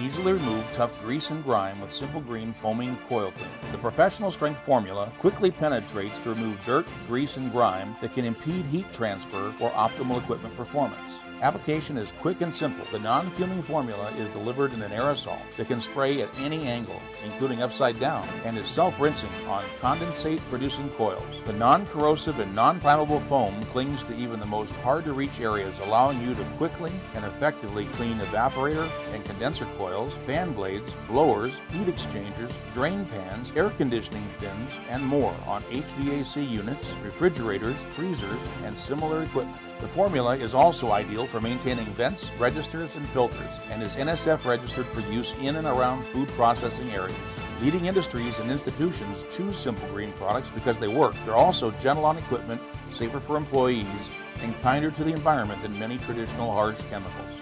Easily remove tough grease and grime with Simple Green Foaming Coil Clean. The professional strength formula quickly penetrates to remove dirt, grease, and grime that can impede heat transfer or optimal equipment performance. Application is quick and simple. The non-fuming formula is delivered in an aerosol that can spray at any angle, including upside down, and is self-rinsing on condensate-producing coils. The non-corrosive and non-flammable foam clings to even the most hard-to-reach areas, allowing you to quickly and effectively clean evaporator and condenser coils, fan blades, blowers, heat exchangers, drain pans, air conditioning fins, and more on HVAC units, refrigerators, freezers, and similar equipment. The formula is also ideal for maintaining vents, registers, and filters, and is NSF registered for use in and around food processing areas. Leading industries and institutions choose Simple Green products because they work. They're also gentle on equipment, safer for employees, and kinder to the environment than many traditional harsh chemicals.